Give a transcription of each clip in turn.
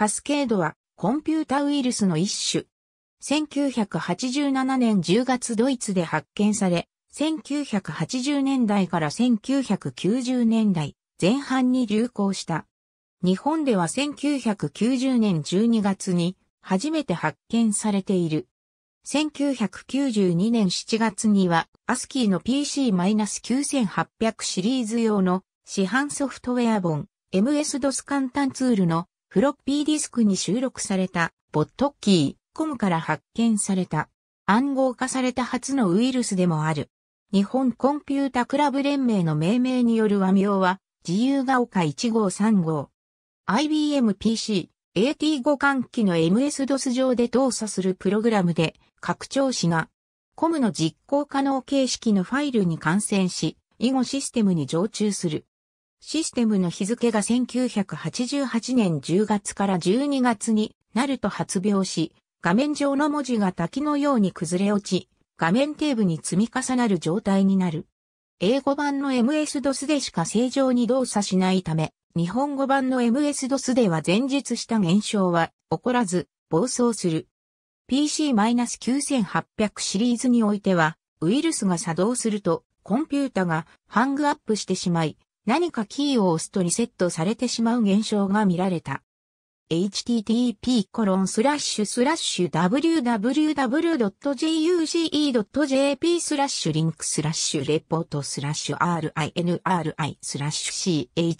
カスケードはコンピュータウイルスの一種。1987年10月ドイツで発見され、1980年代から1990年代前半に流行した。日本では1990年12月に初めて発見されている。1992年7月には、アスキーの PC-9800 シリーズ用の市販ソフトウェア本 MS-DOS 簡単ツールのフロッピーディスクに収録されたボットキーコムから発見された暗号化された初のウイルスでもある。日本コンピュータクラブ連盟の命名による和名は自由が丘1号3号。IBM PC AT5 換機の MS-DOS 上で動作するプログラムで拡張子がコムの実行可能形式のファイルに感染し、以後システムに常駐する。システムの日付が1988年10月から12月になると発表し、画面上の文字が滝のように崩れ落ち、画面テーブに積み重なる状態になる。英語版の MS-DOS でしか正常に動作しないため、日本語版の MS-DOS では前述した現象は起こらず、暴走する。PC-9800 シリーズにおいては、ウイルスが作動すると、コンピュータがハングアップしてしまい、何かキーを押すとリセットされてしまう現象が見られた。http://www.juge.jp スラッシュリンクスラッシュレポートスラッシュ rinri スラッシュ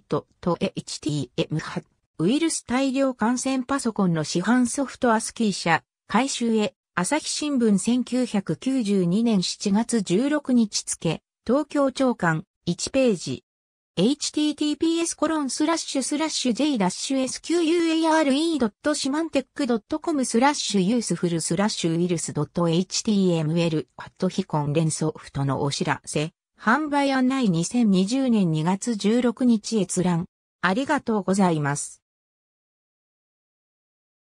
chap2.htm ウイルス大量感染パソコンの市販ソフトアスキー社回収へ朝日新聞1992年7月16日付東京長官1ページ。https コロンスラッシュスラッシュ j-square.simantec.com スラッシュユースフルスラッシュウイルス .html アットヒコン連ソフトのお知らせ販売案内2020年2月16日閲覧。ありがとうございます。